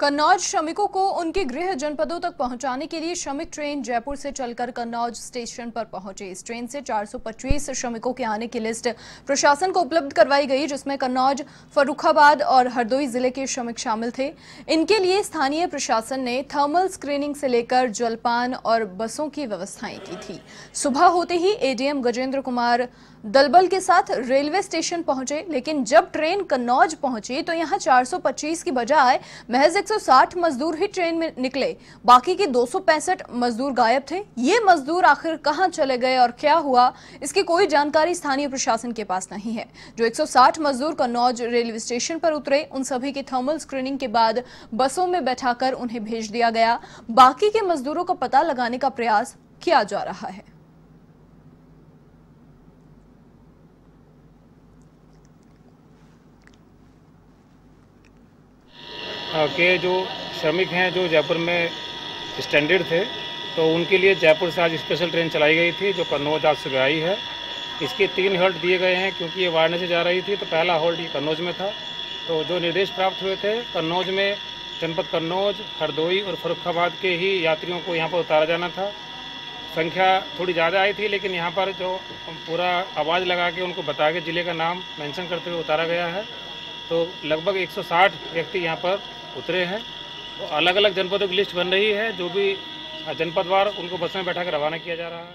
कन्नौज श्रमिकों को उनके गृह जनपदों तक पहुँचाने के लिए श्रमिक ट्रेन जयपुर से चलकर कन्नौज स्टेशन पर पहुँचे। इस ट्रेन से 425 श्रमिकों के आने की लिस्ट प्रशासन को उपलब्ध करवाई गई, जिसमें कन्नौज, फरुखाबाद और हरदोई ज़िले के श्रमिक शामिल थे। इनके लिए स्थानीय प्रशासन ने थर्मल स्क्रीनिंग से लेकर जलपान और बसों की व्यवस्थाएँ की थी। सुबह होते ही एडीएम गजेंद्र कुमार दलबल के साथ रेलवे स्टेशन पहुँचे, लेकिन जब ट्रेन कन्नौज पहुँची तो यहाँ 425 की बजाय महज 160 मजदूर ही ट्रेन में निकले। बाकी के दो मजदूर गायब थे। ये मजदूर आखिर कहाँ चले गए और क्या हुआ, इसकी कोई जानकारी स्थानीय प्रशासन के पास नहीं है। जो 160 मजदूर कन्नौज रेलवे स्टेशन पर उतरे, उन सभी की थर्मल स्क्रीनिंग के बाद बसों में बैठाकर उन्हें भेज दिया गया। बाकी के मजदूरों का पता लगाने का प्रयास किया जा रहा है। के जो श्रमिक हैं जो जयपुर में स्टैंडर्ड थे तो उनके लिए जयपुर से आज स्पेशल ट्रेन चलाई गई थी, जो कन्नौज आज सुबह आई है। इसके तीन हॉल्ट दिए गए हैं, क्योंकि ये वाराणसी जा रही थी तो पहला हॉल्ट ये कन्नौज में था। तो जो निर्देश प्राप्त हुए थे, कन्नौज में जनपद कन्नौज, हरदोई और फरुखाबाद के ही यात्रियों को यहाँ पर उतारा जाना था। संख्या थोड़ी ज़्यादा आई थी, लेकिन यहाँ पर जो पूरा आवाज़ लगा के उनको बता के ज़िले का नाम मेंशन करते हुए उतारा गया है। तो लगभग 160 व्यक्ति यहाँ पर उतरे हैं। तो अलग अलग जनपदों की लिस्ट बन रही है। जो भी जनपदवार उनको बस में बैठा कर रवाना किया जा रहा है।